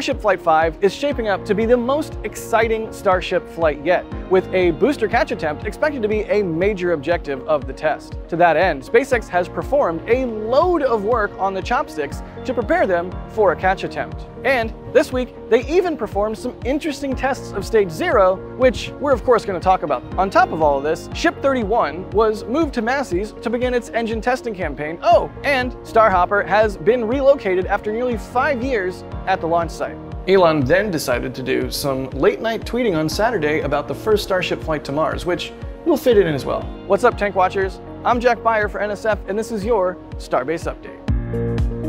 Starship Flight 5 is shaping up to be the most exciting Starship flight yet, with a booster catch attempt expected to be a major objective of the test. To that end, SpaceX has performed a load of work on the chopsticks to prepare them for a catch attempt. And this week, they even performed some interesting tests of Stage 0, which we're of course going to talk about. On top of all of this, Ship 31 was moved to Massey's to begin its engine testing campaign. Oh, and Starhopper has been relocated after nearly five years at the launch site. Elon then decided to do some late night tweeting on Saturday about the first Starship flight to Mars, which will fit in as well. What's up, Tank Watchers? I'm Jack Beyer for NSF, and this is your Starbase Update.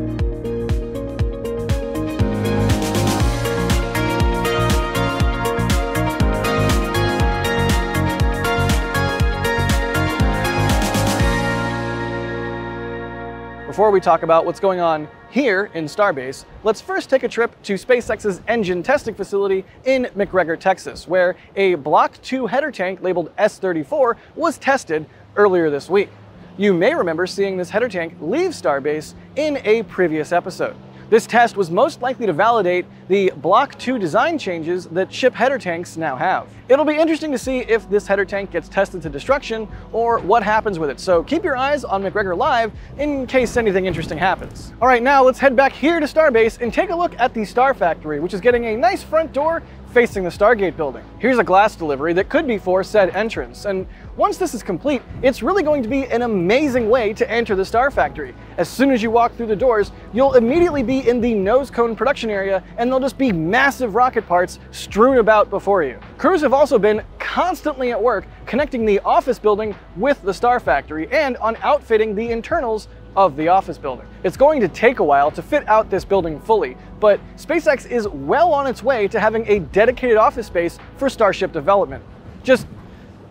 Before we talk about what's going on here in Starbase, let's first take a trip to SpaceX's engine testing facility in McGregor, Texas, where a Block 2 header tank labeled S-34 was tested earlier this week. You may remember seeing this header tank leave Starbase in a previous episode. This test was most likely to validate the Block 2 design changes that ship header tanks now have. It'll be interesting to see if this header tank gets tested to destruction or what happens with it, so keep your eyes on McGregor Live in case anything interesting happens. All right, now let's head back here to Starbase and take a look at the Star Factory, which is getting a nice front door facing the Stargate building. Here's a glass delivery that could be for said entrance, and once this is complete, it's really going to be an amazing way to enter the Star Factory. As soon as you walk through the doors, you'll immediately be in the nose cone production area, and there'll just be massive rocket parts strewn about before you. Crews have also been constantly at work connecting the office building with the Star Factory and on outfitting the internals of the office building. It's going to take a while to fit out this building fully, but SpaceX is well on its way to having a dedicated office space for Starship development. Just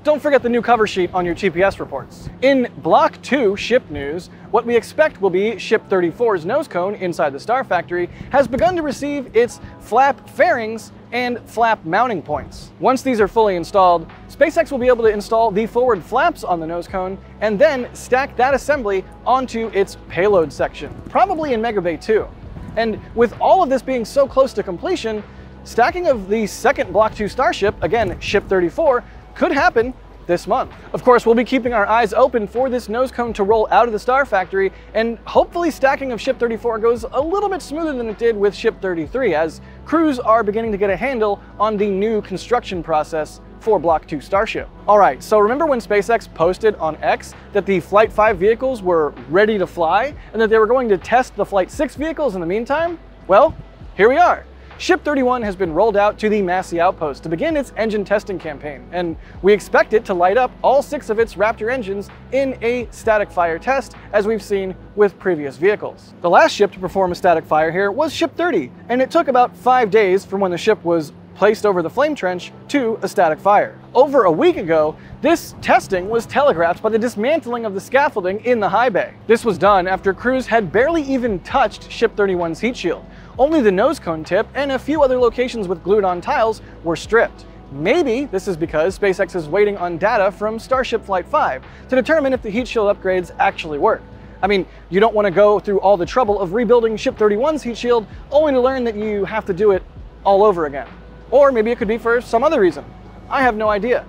don't forget the new cover sheet on your TPS reports. In Block 2 ship news, what we expect will be Ship 34's nose cone inside the Star Factory has begun to receive its flap fairings and flap mounting points. Once these are fully installed, SpaceX will be able to install the forward flaps on the nose cone and then stack that assembly onto its payload section, probably in Mega Bay 2. And with all of this being so close to completion, stacking of the second Block 2 Starship, again, Ship 34, could happen this month. Of course, we'll be keeping our eyes open for this nose cone to roll out of the Star Factory, and hopefully stacking of Ship 34 goes a little bit smoother than it did with Ship 33, as crews are beginning to get a handle on the new construction process for Block 2 Starship. All right, so remember when SpaceX posted on X that the Flight 5 vehicles were ready to fly, and that they were going to test the Flight 6 vehicles in the meantime? Well, here we are. Ship 31 has been rolled out to the Massey Outpost to begin its engine testing campaign, and we expect it to light up all six of its Raptor engines in a static fire test, as we've seen with previous vehicles. The last ship to perform a static fire here was Ship 30, and it took about five days from when the ship was placed over the flame trench to a static fire. Over a week ago, this testing was telegraphed by the dismantling of the scaffolding in the high bay. This was done after crews had barely even touched Ship 31's heat shield, only the nose cone tip and a few other locations with glued on tiles were stripped. Maybe this is because SpaceX is waiting on data from Starship Flight 5 to determine if the heat shield upgrades actually work. I mean, you don't want to go through all the trouble of rebuilding Ship 31's heat shield only to learn that you have to do it all over again. Or maybe it could be for some other reason. I have no idea.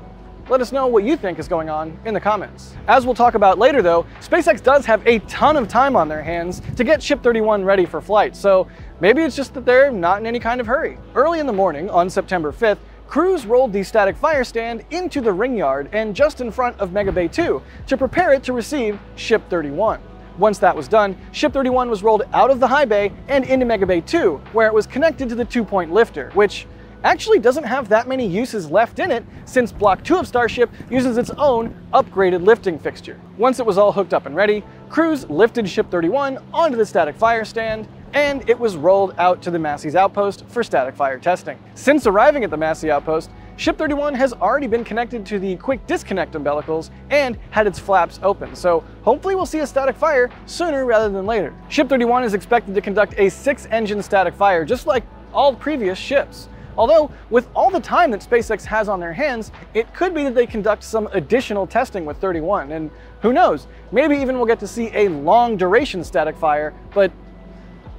Let us know what you think is going on in the comments. As we'll talk about later though, SpaceX does have a ton of time on their hands to get Ship 31 ready for flight, so maybe it's just that they're not in any kind of hurry. Early in the morning on September 5th, crews rolled the static fire stand into the ring yard and just in front of Mega Bay 2 to prepare it to receive Ship 31. Once that was done, Ship 31 was rolled out of the high bay and into Mega Bay 2, where it was connected to the two-point lifter, which actually doesn't have that many uses left in it since Block 2 of Starship uses its own upgraded lifting fixture. Once it was all hooked up and ready, crews lifted Ship 31 onto the static fire stand, and it was rolled out to the Massey's outpost for static fire testing. Since arriving at the Massey outpost, Ship 31 has already been connected to the quick disconnect umbilicals and had its flaps open, so hopefully we'll see a static fire sooner rather than later. Ship 31 is expected to conduct a six engine static fire, just like all previous ships. Although, with all the time that SpaceX has on their hands, it could be that they conduct some additional testing with 31, and who knows, maybe even we'll get to see a long duration static fire, but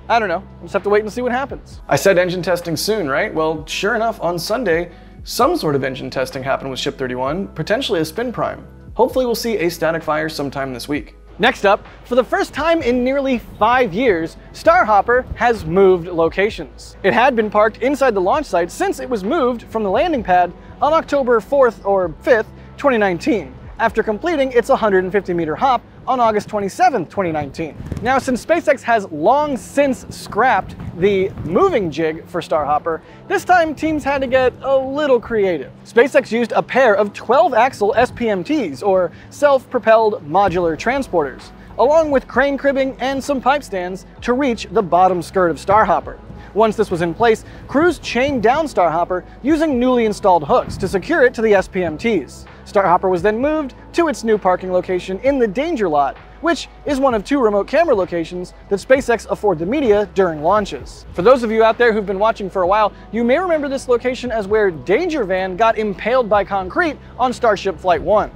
I don't know. We'll just have to wait and see what happens. I said engine testing soon, right? Well, sure enough, on Sunday, some sort of engine testing happened with Ship 31, potentially a spin prime. Hopefully we'll see a static fire sometime this week. Next up, for the first time in nearly five years, Starhopper has moved locations. It had been parked inside the launch site since it was moved from the landing pad on October 4th or 5th, 2019 after completing its 150 meter hop on August 27, 2019. Now, since SpaceX has long since scrapped the moving jig for Starhopper, this time teams had to get a little creative. SpaceX used a pair of 12-axle SPMTs, or self-propelled modular transporters, along with crane cribbing and some pipe stands to reach the bottom skirt of Starhopper. Once this was in place, crews chained down Starhopper using newly installed hooks to secure it to the SPMTs. Starhopper was then moved to its new parking location in the Danger Lot, which is one of two remote camera locations that SpaceX afford the media during launches. For those of you out there who've been watching for a while, you may remember this location as where Danger Van got impaled by concrete on Starship Flight 1.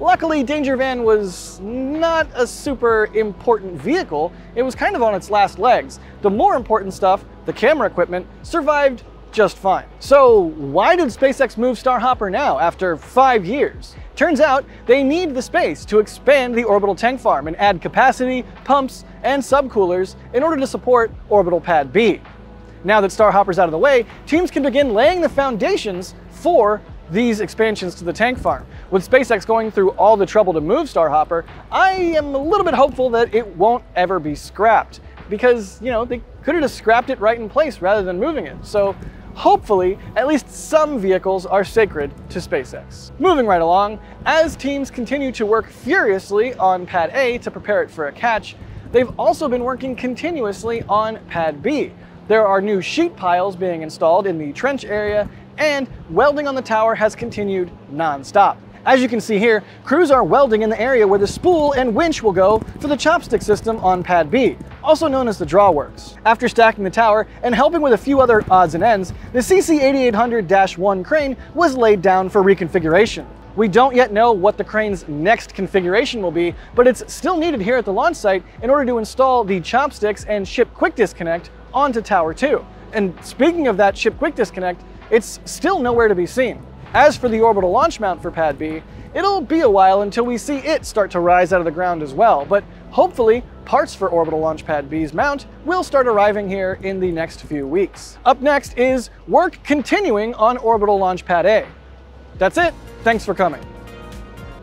Luckily, Danger Van was not a super important vehicle, it was kind of on its last legs. The more important stuff, the camera equipment, survived just fine. So why did SpaceX move Starhopper now after five years? Turns out they need the space to expand the orbital tank farm and add capacity, pumps, and subcoolers in order to support orbital pad B. Now that Starhopper's out of the way, teams can begin laying the foundations for these expansions to the tank farm. With SpaceX going through all the trouble to move Starhopper, I am a little bit hopeful that it won't ever be scrapped because, you know, they could have just scrapped it right in place rather than moving it. So hopefully, at least some vehicles are sacred to SpaceX. Moving right along, as teams continue to work furiously on Pad A to prepare it for a catch, they've also been working continuously on Pad B. There are new sheet piles being installed in the trench area and welding on the tower has continued non-stop. As you can see here, crews are welding in the area where the spool and winch will go for the chopstick system on pad B, also known as the drawworks. After stacking the tower and helping with a few other odds and ends, the CC8800-1 crane was laid down for reconfiguration. We don't yet know what the crane's next configuration will be, but it's still needed here at the launch site in order to install the chopsticks and ship quick disconnect onto Tower 2. And speaking of that ship quick disconnect, it's still nowhere to be seen. As for the orbital launch mount for Pad B, it'll be a while until we see it start to rise out of the ground as well, but hopefully parts for orbital launch pad B's mount will start arriving here in the next few weeks. Up next is work continuing on orbital launch pad A. That's it, thanks for coming.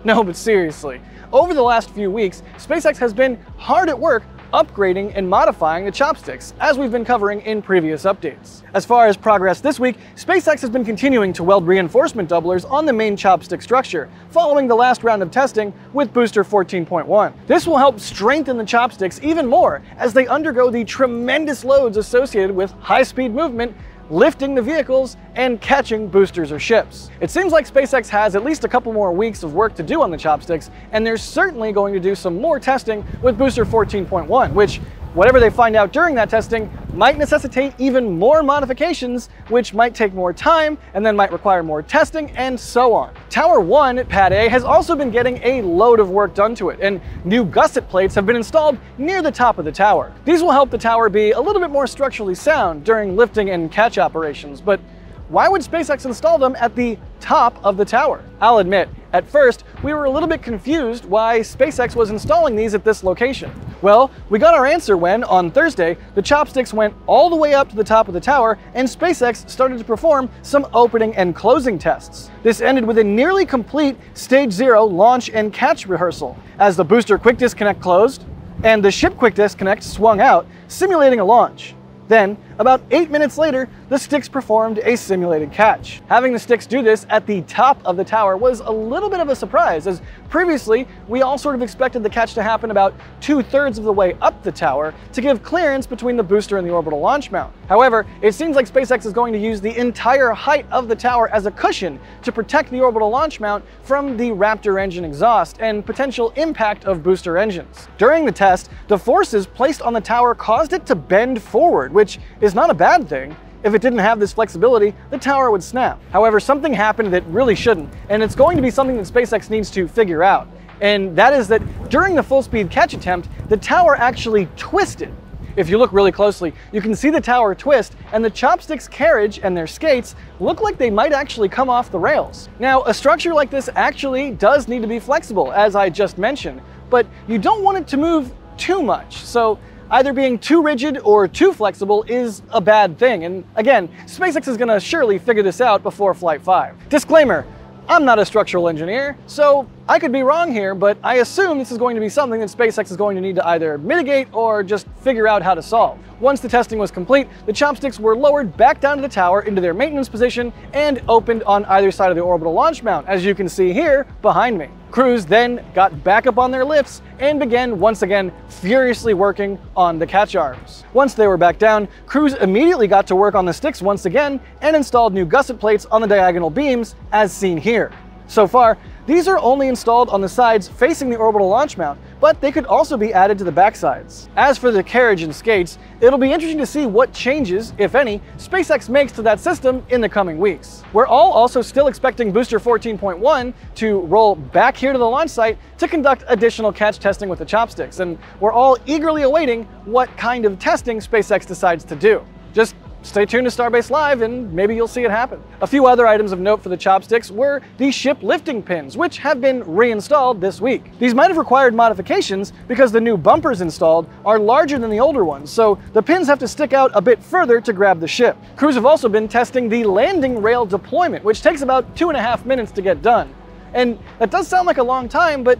No, but seriously, over the last few weeks, SpaceX has been hard at work upgrading and modifying the chopsticks, as we've been covering in previous updates. As far as progress this week, SpaceX has been continuing to weld reinforcement doublers on the main chopstick structure, following the last round of testing with Booster 14.1. This will help strengthen the chopsticks even more as they undergo the tremendous loads associated with high-speed movement lifting the vehicles, and catching boosters or ships. It seems like SpaceX has at least a couple more weeks of work to do on the chopsticks, and they're certainly going to do some more testing with Booster 14.1, which Whatever they find out during that testing might necessitate even more modifications, which might take more time and then might require more testing and so on. Tower 1 at Pad A has also been getting a load of work done to it, and new gusset plates have been installed near the top of the tower. These will help the tower be a little bit more structurally sound during lifting and catch operations, but why would SpaceX install them at the top of the tower? I'll admit, at first, we were a little bit confused why SpaceX was installing these at this location. Well, we got our answer when, on Thursday, the chopsticks went all the way up to the top of the tower and SpaceX started to perform some opening and closing tests. This ended with a nearly complete Stage Zero launch and catch rehearsal, as the booster quick disconnect closed and the ship quick disconnect swung out, simulating a launch. Then, about eight minutes later, the sticks performed a simulated catch. Having the sticks do this at the top of the tower was a little bit of a surprise, as previously we all sort of expected the catch to happen about two thirds of the way up the tower to give clearance between the booster and the orbital launch mount. However, it seems like SpaceX is going to use the entire height of the tower as a cushion to protect the orbital launch mount from the Raptor engine exhaust and potential impact of booster engines. During the test, the forces placed on the tower caused it to bend forward, which is not a bad thing. If it didn't have this flexibility, the tower would snap. However, something happened that really shouldn't, and it's going to be something that SpaceX needs to figure out. And that is that during the full speed catch attempt, the tower actually twisted. If you look really closely, you can see the tower twist, and the chopsticks carriage and their skates look like they might actually come off the rails. Now, a structure like this actually does need to be flexible, as I just mentioned, but you don't want it to move too much. So either being too rigid or too flexible is a bad thing. And again, SpaceX is gonna surely figure this out before Flight 5. Disclaimer, I'm not a structural engineer, so I could be wrong here, but I assume this is going to be something that SpaceX is going to need to either mitigate or just figure out how to solve. Once the testing was complete, the chopsticks were lowered back down to the tower into their maintenance position and opened on either side of the orbital launch mount, as you can see here behind me. Crews then got back up on their lifts and began once again furiously working on the catch arms. Once they were back down, crews immediately got to work on the sticks once again and installed new gusset plates on the diagonal beams as seen here. So far, these are only installed on the sides facing the orbital launch mount, but they could also be added to the backsides. As for the carriage and skates, it'll be interesting to see what changes, if any, SpaceX makes to that system in the coming weeks. We're all also still expecting Booster 14.1 to roll back here to the launch site to conduct additional catch testing with the chopsticks, and we're all eagerly awaiting what kind of testing SpaceX decides to do. Just Stay tuned to Starbase Live and maybe you'll see it happen. A few other items of note for the chopsticks were the ship lifting pins, which have been reinstalled this week. These might have required modifications because the new bumpers installed are larger than the older ones, so the pins have to stick out a bit further to grab the ship. Crews have also been testing the landing rail deployment, which takes about two and a half minutes to get done. And that does sound like a long time, but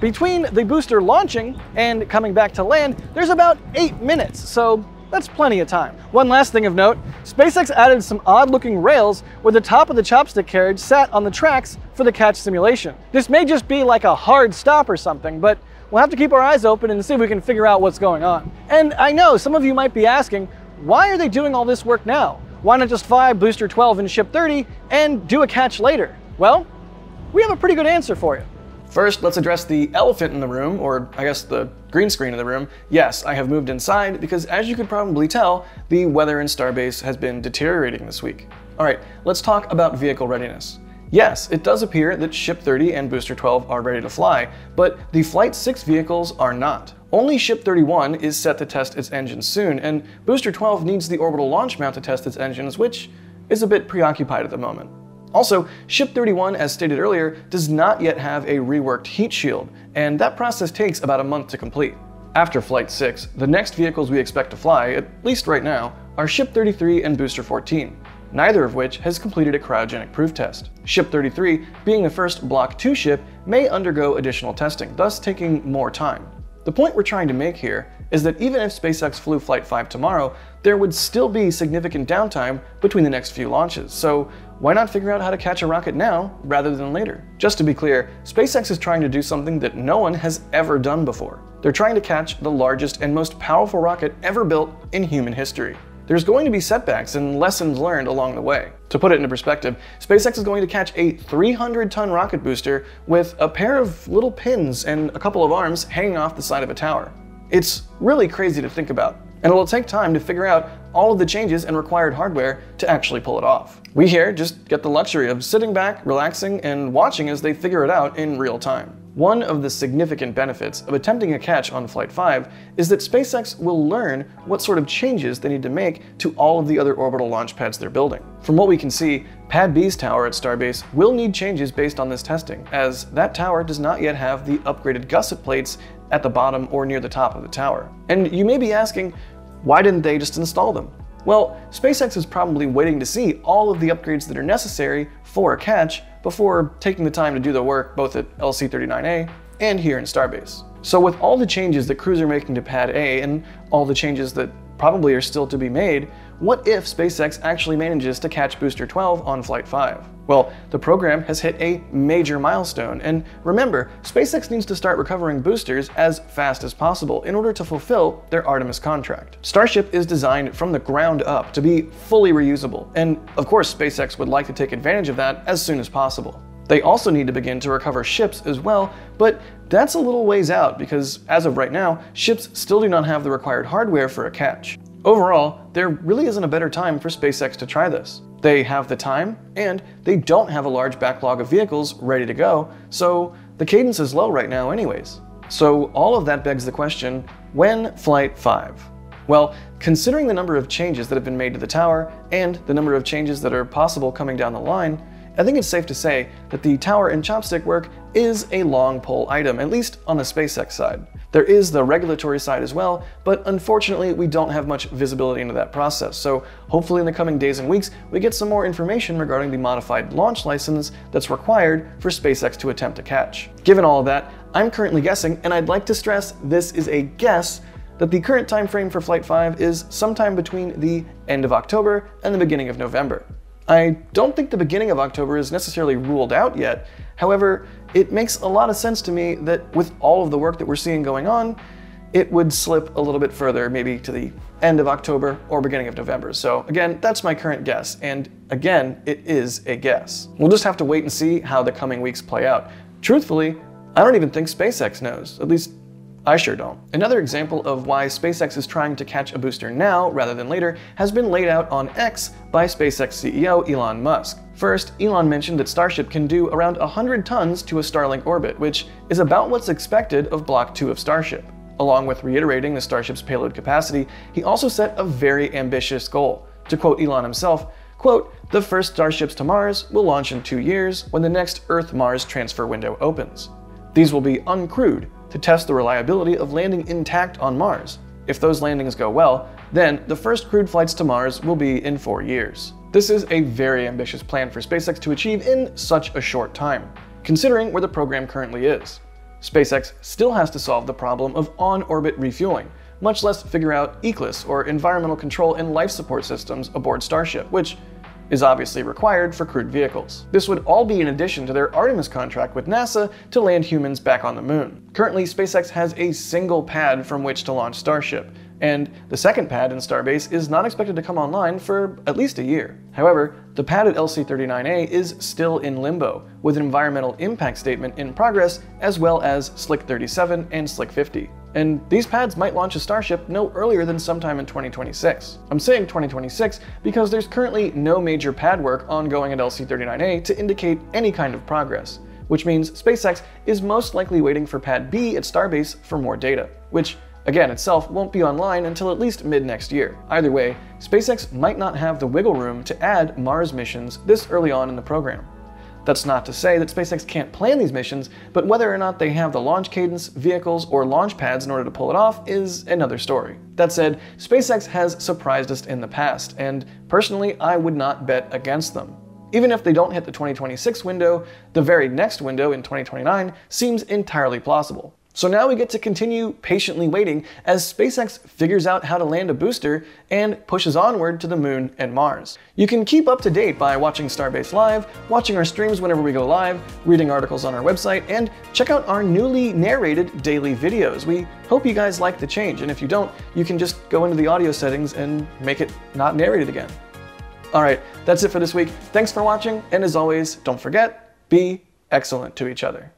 between the booster launching and coming back to land, there's about eight minutes, so that's plenty of time. One last thing of note, SpaceX added some odd looking rails where the top of the chopstick carriage sat on the tracks for the catch simulation. This may just be like a hard stop or something, but we'll have to keep our eyes open and see if we can figure out what's going on. And I know some of you might be asking, why are they doing all this work now? Why not just fly Booster 12 and Ship 30 and do a catch later? Well, we have a pretty good answer for you. First, let's address the elephant in the room, or I guess the green screen in the room. Yes, I have moved inside because as you could probably tell, the weather in Starbase has been deteriorating this week. All right, let's talk about vehicle readiness. Yes, it does appear that Ship 30 and Booster 12 are ready to fly, but the Flight 6 vehicles are not. Only Ship 31 is set to test its engines soon, and Booster 12 needs the orbital launch mount to test its engines, which is a bit preoccupied at the moment. Also, Ship 31, as stated earlier, does not yet have a reworked heat shield, and that process takes about a month to complete. After Flight 6, the next vehicles we expect to fly, at least right now, are Ship 33 and Booster 14, neither of which has completed a cryogenic proof test. Ship 33, being the first Block 2 ship, may undergo additional testing, thus taking more time. The point we're trying to make here is that even if SpaceX flew Flight 5 tomorrow, there would still be significant downtime between the next few launches, so why not figure out how to catch a rocket now rather than later? Just to be clear, SpaceX is trying to do something that no one has ever done before. They're trying to catch the largest and most powerful rocket ever built in human history. There's going to be setbacks and lessons learned along the way. To put it into perspective, SpaceX is going to catch a 300 ton rocket booster with a pair of little pins and a couple of arms hanging off the side of a tower. It's really crazy to think about, and it will take time to figure out all of the changes and required hardware to actually pull it off. We here just get the luxury of sitting back, relaxing, and watching as they figure it out in real time. One of the significant benefits of attempting a catch on Flight 5 is that SpaceX will learn what sort of changes they need to make to all of the other orbital launch pads they're building. From what we can see, Pad B's tower at Starbase will need changes based on this testing, as that tower does not yet have the upgraded gusset plates at the bottom or near the top of the tower. And you may be asking, why didn't they just install them? Well, SpaceX is probably waiting to see all of the upgrades that are necessary for a catch before taking the time to do the work both at LC-39A and here in Starbase. So with all the changes that crews are making to Pad A and all the changes that probably are still to be made, what if SpaceX actually manages to catch Booster 12 on Flight 5? Well, the program has hit a major milestone, and remember, SpaceX needs to start recovering boosters as fast as possible in order to fulfill their Artemis contract. Starship is designed from the ground up to be fully reusable, and of course SpaceX would like to take advantage of that as soon as possible. They also need to begin to recover ships as well, but that's a little ways out because as of right now, ships still do not have the required hardware for a catch. Overall, there really isn't a better time for SpaceX to try this. They have the time, and they don't have a large backlog of vehicles ready to go, so the cadence is low right now anyways. So all of that begs the question, when Flight 5? Well, considering the number of changes that have been made to the tower and the number of changes that are possible coming down the line, I think it's safe to say that the tower and chopstick work is a long pole item, at least on the SpaceX side. There is the regulatory side as well, but unfortunately we don't have much visibility into that process, so hopefully in the coming days and weeks we get some more information regarding the modified launch license that's required for SpaceX to attempt to catch. Given all of that, I'm currently guessing, and I'd like to stress this is a guess, that the current time frame for Flight 5 is sometime between the end of October and the beginning of November. I don't think the beginning of October is necessarily ruled out yet. However, it makes a lot of sense to me that with all of the work that we're seeing going on, it would slip a little bit further, maybe to the end of October or beginning of November. So again, that's my current guess. And again, it is a guess. We'll just have to wait and see how the coming weeks play out. Truthfully, I don't even think SpaceX knows. At least I sure don't. Another example of why SpaceX is trying to catch a booster now rather than later has been laid out on X by SpaceX CEO Elon Musk. First, Elon mentioned that Starship can do around 100 tons to a Starlink orbit, which is about what's expected of Block 2 of Starship. Along with reiterating the Starship's payload capacity, he also set a very ambitious goal. To quote Elon himself, quote, the first Starships to Mars will launch in two years when the next Earth-Mars transfer window opens. These will be uncrewed, to test the reliability of landing intact on Mars. If those landings go well, then the first crewed flights to Mars will be in four years. This is a very ambitious plan for SpaceX to achieve in such a short time, considering where the program currently is. SpaceX still has to solve the problem of on-orbit refueling, much less figure out ECLSS or environmental control and life support systems aboard Starship, which is obviously required for crewed vehicles. This would all be in addition to their Artemis contract with NASA to land humans back on the moon. Currently, SpaceX has a single pad from which to launch Starship, and the second pad in Starbase is not expected to come online for at least a year. However, the pad at LC-39A is still in limbo, with an environmental impact statement in progress, as well as Slick 37 and Slick 50 and these pads might launch a Starship no earlier than sometime in 2026. I'm saying 2026 because there's currently no major pad work ongoing at LC-39A to indicate any kind of progress, which means SpaceX is most likely waiting for Pad B at Starbase for more data, which again itself won't be online until at least mid next year. Either way, SpaceX might not have the wiggle room to add Mars missions this early on in the program. That's not to say that SpaceX can't plan these missions, but whether or not they have the launch cadence, vehicles, or launch pads in order to pull it off is another story. That said, SpaceX has surprised us in the past, and personally, I would not bet against them. Even if they don't hit the 2026 window, the very next window in 2029 seems entirely plausible. So now we get to continue patiently waiting as SpaceX figures out how to land a booster and pushes onward to the moon and Mars. You can keep up to date by watching Starbase Live, watching our streams whenever we go live, reading articles on our website, and check out our newly narrated daily videos. We hope you guys like the change, and if you don't, you can just go into the audio settings and make it not narrated again. Alright, that's it for this week. Thanks for watching, and as always, don't forget, be excellent to each other.